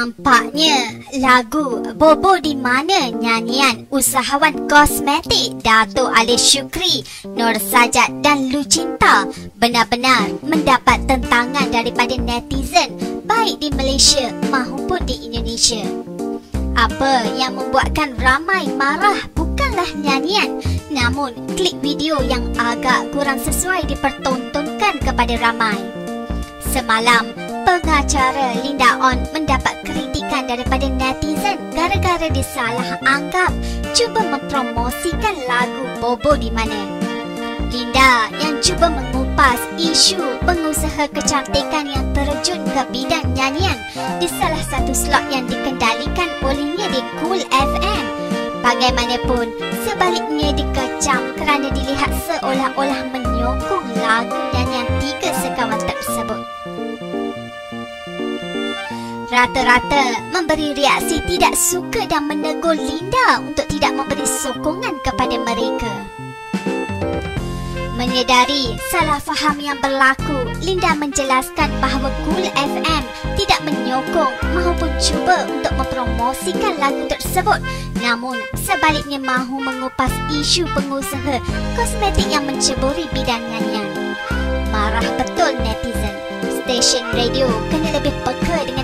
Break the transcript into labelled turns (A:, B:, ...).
A: Nampaknya lagu Bobo di mana nyanyian usahawan kosmetik Dato' Ali Syukri, Nur Sajat dan Lucinta benar-benar mendapat tentangan daripada netizen baik di Malaysia maupun di Indonesia. Apa yang membuatkan ramai marah bukanlah nyanyian namun klip video yang agak kurang sesuai dipertontonkan kepada ramai. Semalam, pengacara Linda On mendapat kritikan daripada netizen gara-gara disalah anggap cuba mempromosikan lagu Bobo di mana. Linda yang cuba mengupas isu pengusaha kecantikan yang terjun ke bidang nyanyian di salah satu slot yang dikendalikan olehnya di Cool FM. Bagaimanapun, sebaliknya dikecam kerana dilihat seolah-olah menyokong lagu nyanyian tiga sekawan tersebut. Rata-rata memberi reaksi tidak suka dan menegur Linda untuk tidak memberi sokongan kepada mereka. Menyedari salah faham yang berlaku, Linda menjelaskan bahawa Cool FM tidak menyokong maupun cuba untuk mempromosikan lagu tersebut namun sebaliknya mahu mengupas isu pengusaha kosmetik yang menceburi bidang nyanyian. Marah betul netizen stesen radio kena lebih peka dengan